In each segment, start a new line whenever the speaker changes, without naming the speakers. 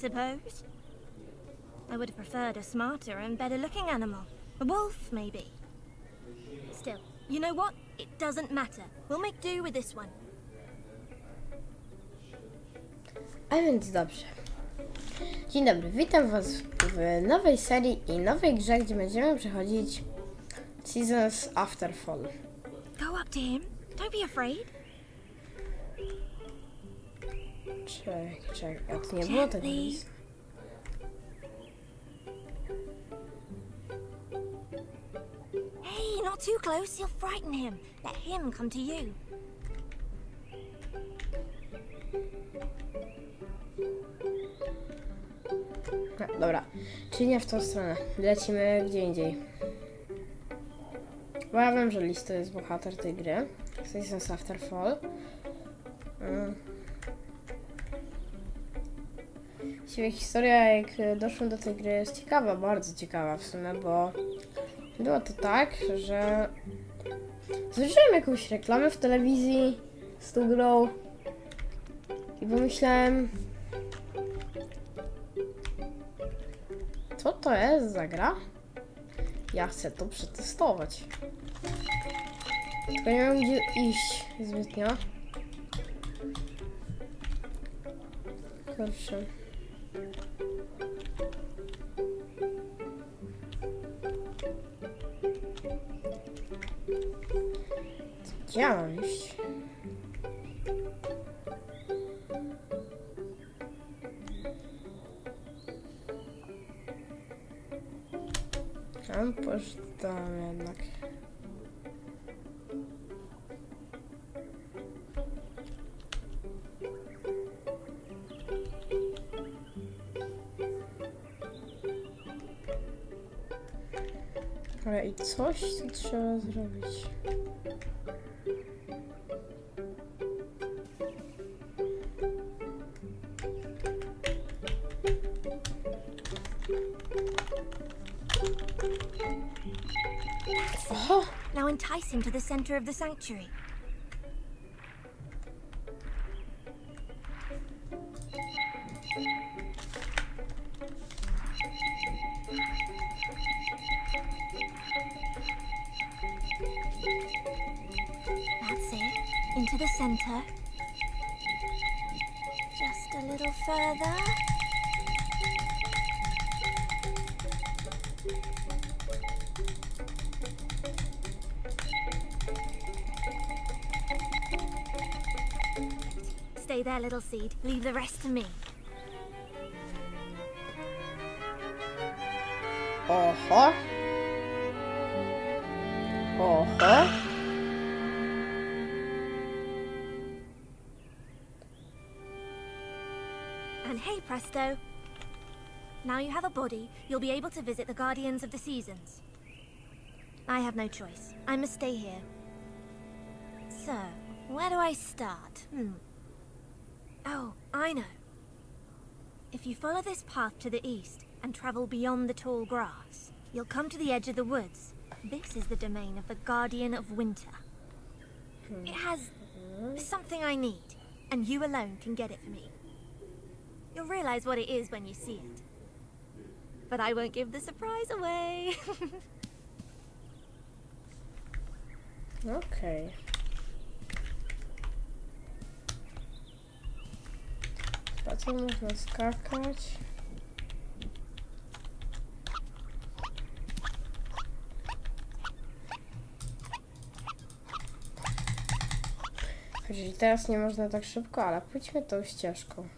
suppose. I would have preferred a smarter and better looking animal. A wolf, maybe. Still, you know what? It doesn't matter. We'll make do with this one.
A więc dobrze. Dzień dobry, witam Was w nowej serii i nowej grze, gdzie będziemy przechodzić Seasons After Fall.
Go up to him. Don't be afraid.
Czekaj, czekaj, a to nie było tego miejsca.
Hey, not too close. You'll frighten him. Let him come to you.
Dobra, czyli nie w tą stronę. Lecimy gdzie indziej. Bo ja wiem, że Lis to jest bohater tej gry. Seasons After Fall. Mm. Właściwie historia, jak doszłam do tej gry, jest ciekawa, bardzo ciekawa w sumie, bo było to tak, że zobaczyłem jakąś reklamę w telewizji z tą grą i pomyślałem, Co to jest za gra? Ja chcę to przetestować. Tylko nie wiem gdzie iść zbytnio. Kurczę. Iść? Tam poszedłem jednak. Ale i coś tu trzeba zrobić.
Entice him to the center of the sanctuary. That's it. Into the center. Just a little further. Stay there, little seed. Leave the rest to me.
Oho. Oho.
And hey, presto! Now you have a body, you'll be able to visit the Guardians of the Seasons. I have no choice. I must stay here. So, where do I start? Hmm. Oh, I know. If you follow this path to the east and travel beyond the tall grass, you'll come to the edge of the woods. This is the domain of the Guardian of Winter. Hmm. It has something I need, and you alone can get it for me. You'll realize what it is when you see it. But I won't give the surprise away.
Okay. Co można skakać? Czyli teraz nie można tak szybko, ale pójdźmy tą ścieżką.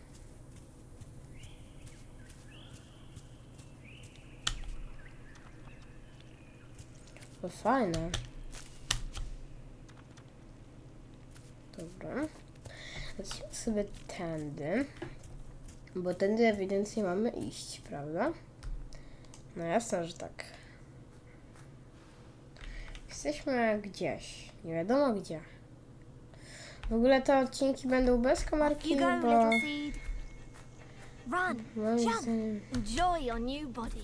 To fajne. Dobra. Lecimy sobie tędy. Bo tędy ewidentnie mamy iść, prawda? No jasne, że tak. Jesteśmy gdzieś. Nie wiadomo gdzie. W ogóle te odcinki będą bez
go,
bo.
Run,
moim
jump, enjoy your new body.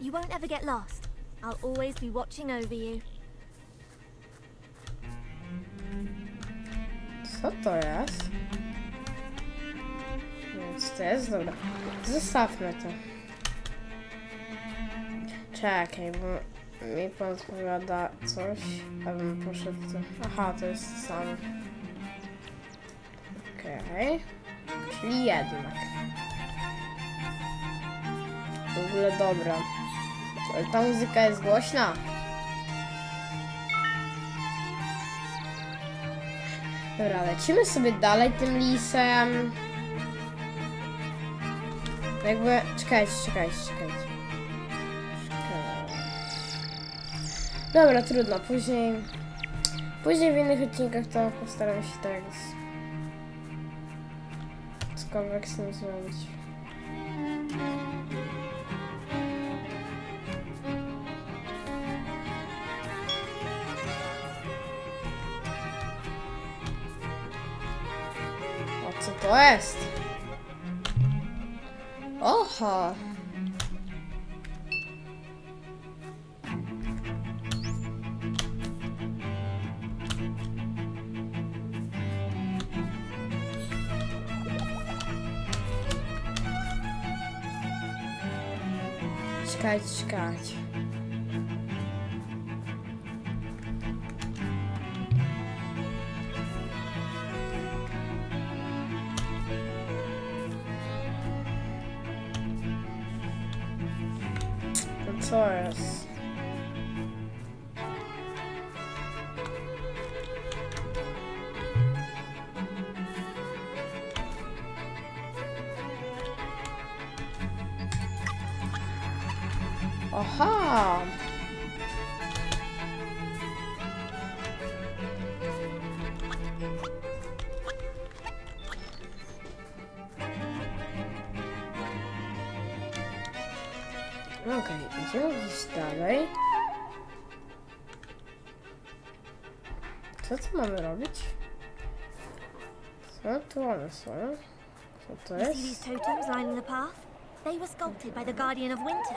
You won't ever get lost. I'll always be watching over you.
Co to jest? To jest? Dobra. Zostawmy to. Czekaj, bo mi podpowiada coś, abym poszedł tu. Aha, to jest to samo. Okej. Czyli jednak. W ogóle dobra. Ale ta muzyka jest głośna. Dobra, lecimy sobie dalej tym lisem. Jakby... Czekajcie, czekajcie, czekajcie. Dobra, trudno. Później... Później w innych odcinkach to postaram się tak... z- Cokolwiek z nim zrobić. O co to jest? Oho! Czekajcie, czekajcie. To Co tu mamy robić? Co tu one są? Co to
You see
jest?
these totems lining the path? They were sculpted by the Guardian of Winter.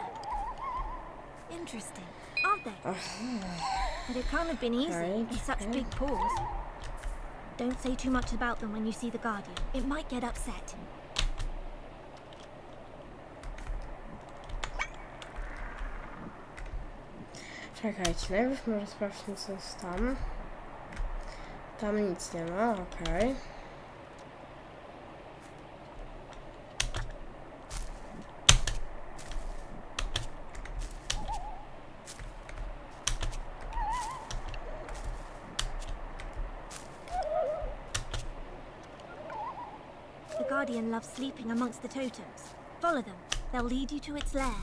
Interesting, aren't they? But it can't have been easy with such big paws. Don't say too much about them when you see the Guardian. It might get upset.
Czekajcie, najpierw może sprawdźmy co jest tam. Okej.
The Guardian loves sleeping amongst the totems. Follow them. They'll lead you to its lair.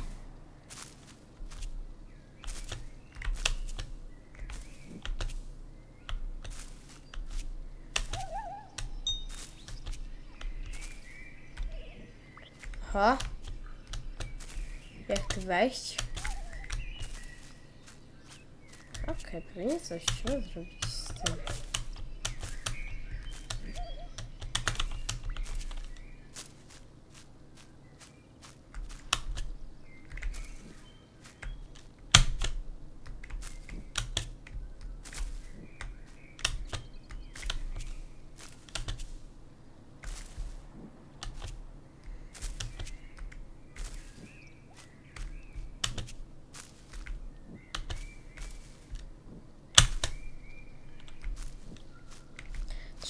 Wejść? Okej, pewnie coś trzeba zrobić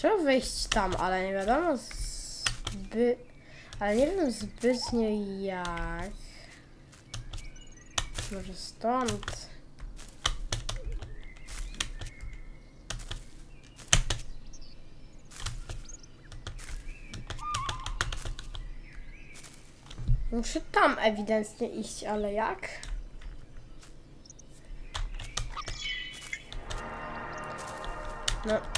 Trzeba wejść tam, ale nie wiadomo zby... Ale nie wiem zbytnio jak. Może stąd. Muszę tam ewidentnie iść, ale jak? No.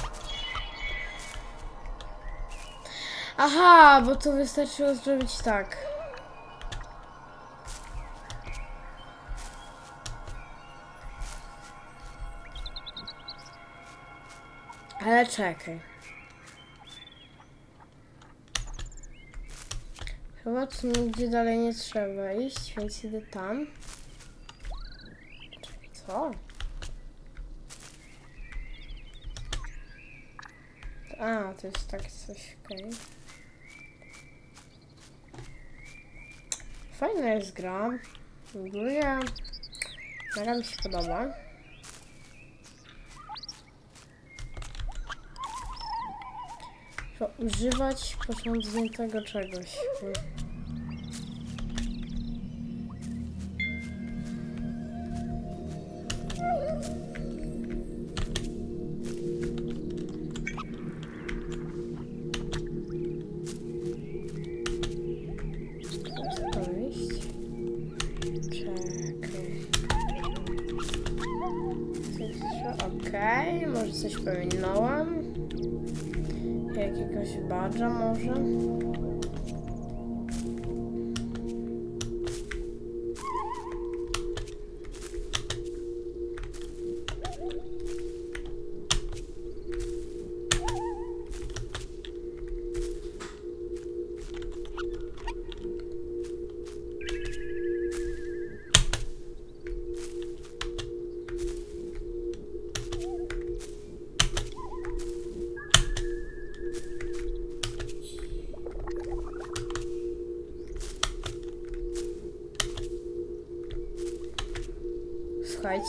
Aha, bo to wystarczyło zrobić tak. Ale czekaj. Chyba tu nigdzie dalej nie trzeba iść, więc idę tam. Czekaj, co? A, to jest takie coś, okej. Fajna jest gra. Ogólnie mega mi się podoba. Używać porządniętego czegoś. Pominąłem. Jakiegoś badża może?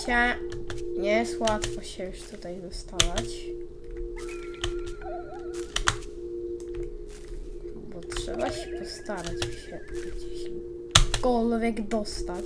Słuchajcie, nie jest łatwo się już tutaj dostawać. Bo trzeba się postarać się gdzieśkolwiek dostać.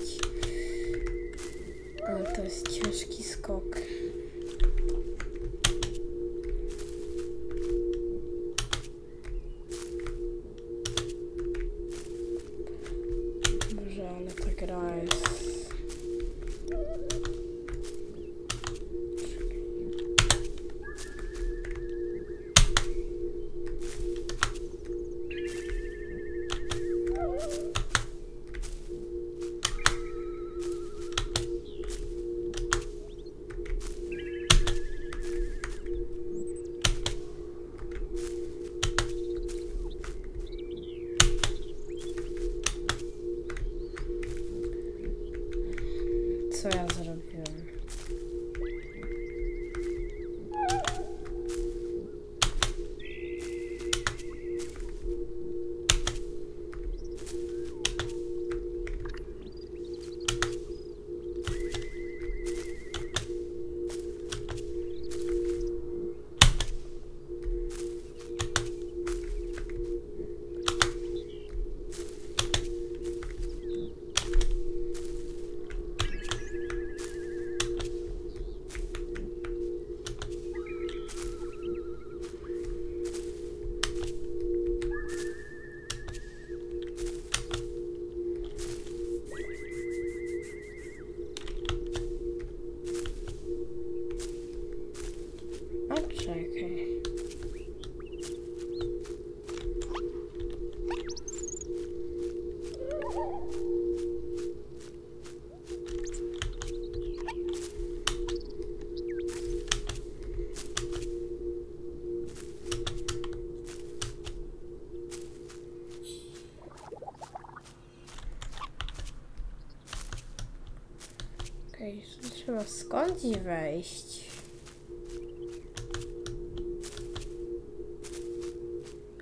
Trzeba skądś wejść.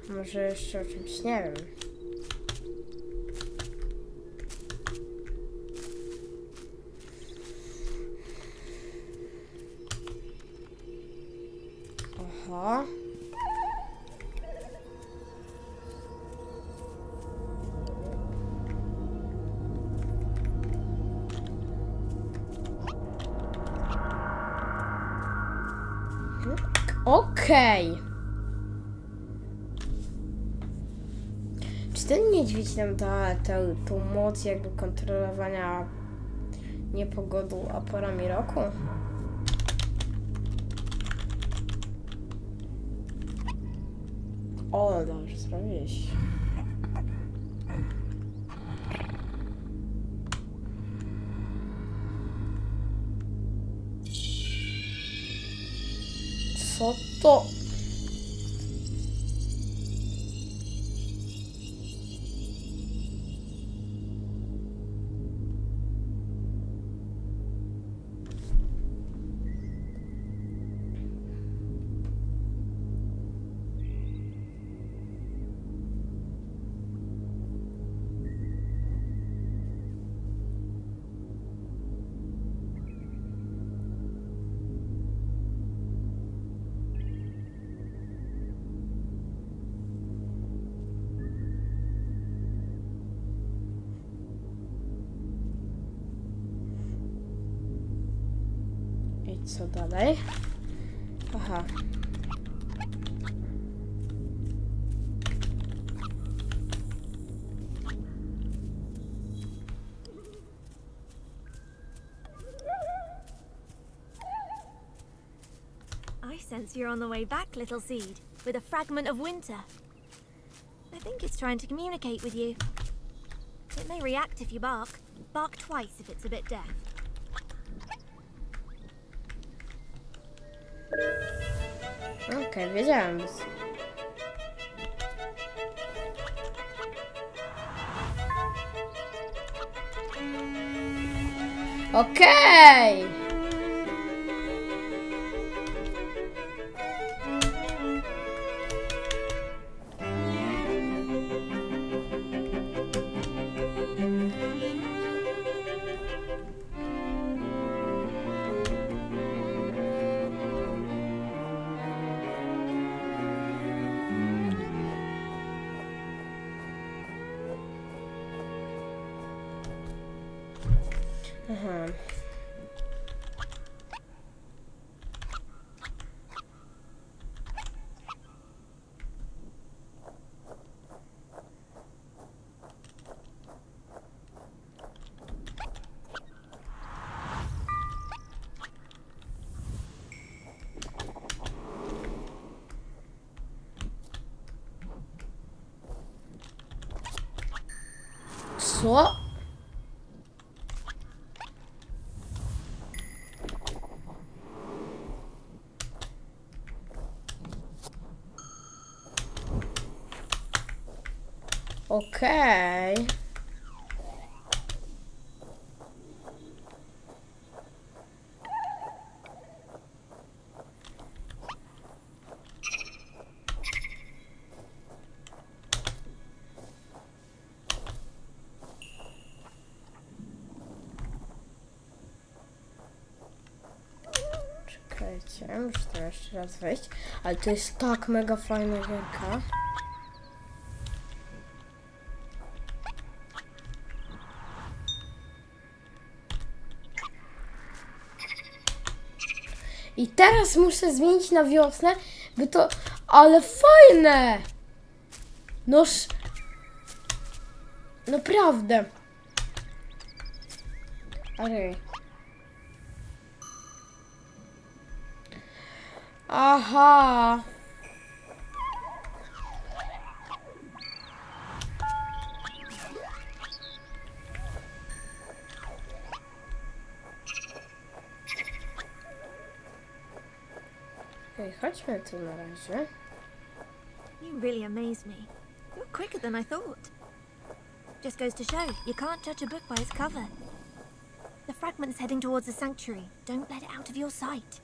Może jeszcze o czymś nie wiem. Czy ten niedźwiedź nam da tę, tą moc jakby kontrolowania niepogodu a porami roku? O, dobrze zrobiłeś. Co to? Co dalej? Aha.
I sense you're on the way back, little seed, with a fragment of winter. I think it's trying to communicate with you. It may react if you bark. Bark twice if it's a bit deaf.
Okej, wiedziałem. Okej! Co? Okej. Czekajcie, muszę to jeszcze raz wejść. Ale to jest tak mega fajna gierka. I teraz muszę zmienić na wiosnę, by to... Ale fajne! Noż... Naprawdę. Ale... Aha. Okej, chodźmy tu na razie.
You really amaze me. You're quicker than I thought. Just goes to show, you can't judge a book by its cover. The fragment's heading towards the sanctuary. Don't let it out of your sight.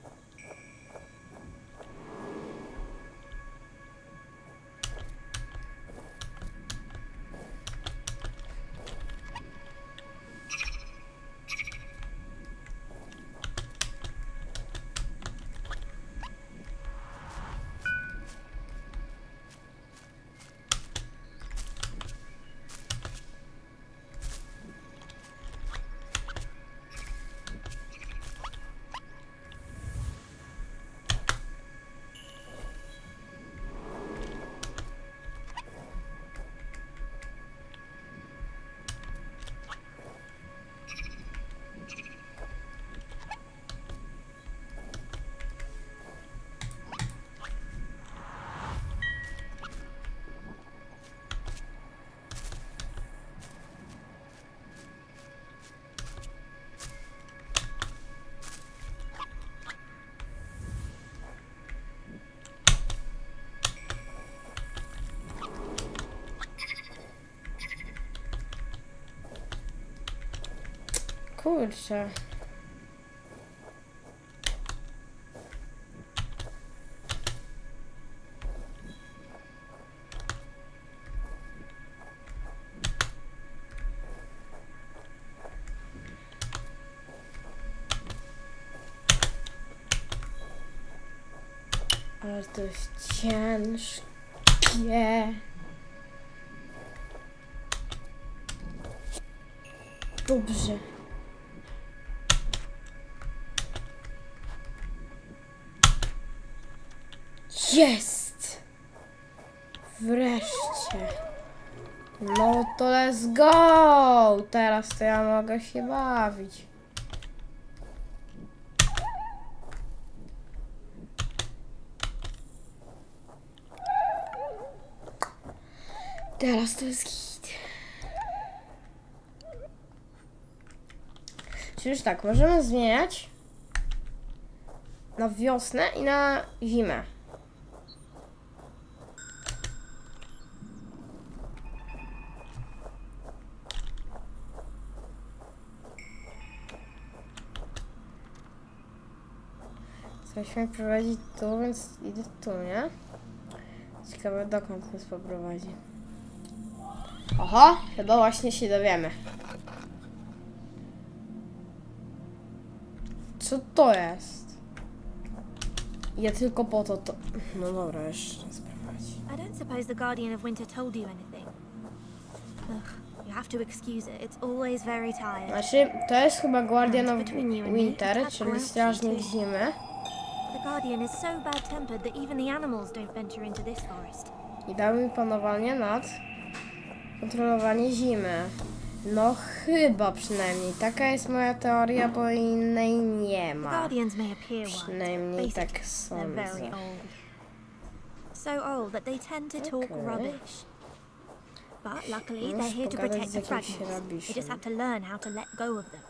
Kurczę. Ale to jest ciężkie. Dobrze. Jest! Wreszcie. No to let's go! Teraz to ja mogę się bawić. Teraz to jest hit. Czyli tak, możemy zmieniać na wiosnę i na zimę. Coś mnie prowadzi tu, więc idę tu, nie? Ciekawe dokąd nas poprowadzi. Oho, chyba właśnie się dowiemy. Co to jest? Ja tylko po to to... No dobra, jeszcze prowadzi.
I don't suppose the Guardian of Winter told you anything. Ugh, you have to excuse it. It's always very tired.
Znaczy, to jest chyba Guardian of Winter, czyli strażnik zimy.
The Guardian is so bad-tempered that even the animals don't venture into this forest.
I dał mi panowanie nad kontrolowanie zimy. No chyba przynajmniej. Taka jest moja teoria, bo innej nie ma.
Guardians may appear wise.
Przynajmniej tak sądzę.
So old that they tend to talk rubbish. But luckily, they're here to protect the fragments. You just have to learn how to let go of them.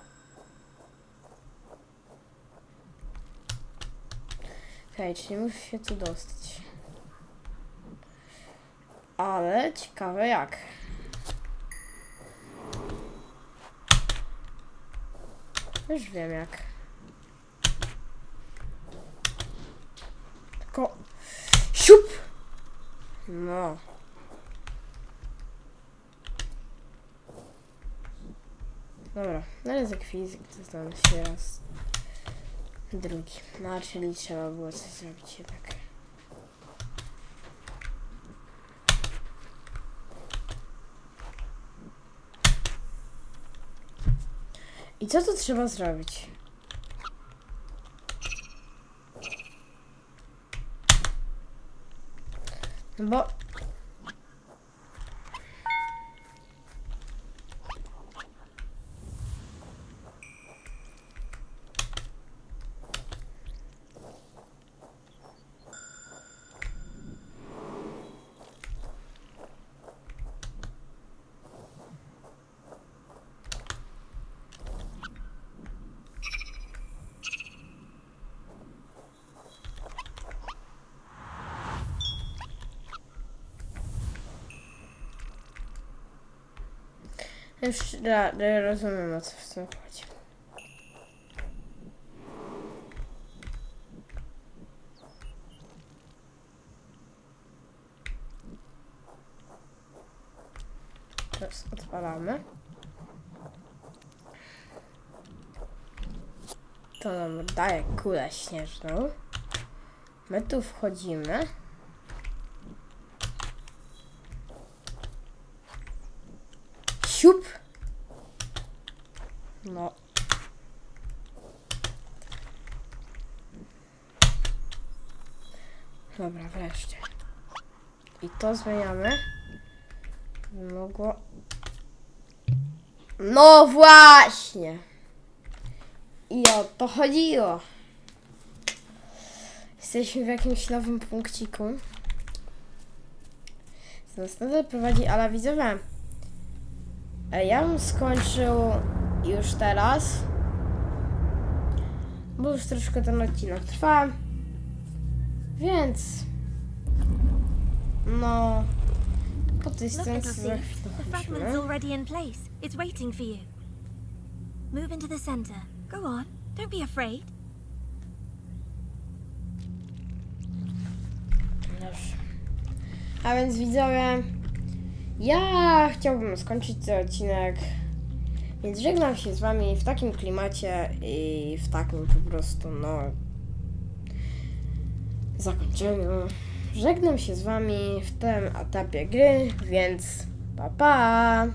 Okej, czyli muszę się tu dostać. Ale ciekawe jak. Już wiem jak. Tylko... Siup! No. Dobra, na język fizyk to znam się raz. Drugi. No, czyli trzeba było coś zrobić jednak. I co tu trzeba zrobić? No bo... Już ra, ra, rozumiem o co w tym chodzi. Teraz odpalamy. To nam daje kulę śnieżną. My tu wchodzimy. Siup! No. Dobra, wreszcie. I to zmieniamy. Mogło. No właśnie! I o to chodziło. Jesteśmy w jakimś nowym punkciku. Nas prowadzi, ale widzowie. E, Ja bym skończył już teraz. Bo już troszkę ten odcinek trwa. Więc. No. Po tej
Look,
chwilę
The fragment's already in place. It's waiting for you. Move into the center. Go on. Don't be afraid.
Dobrze. A więc widzowie, ja chciałbym skończyć ten odcinek, więc żegnam się z wami w takim klimacie i w takim po prostu, no, zakończeniu. Żegnam się z wami w tym etapie gry, więc pa pa!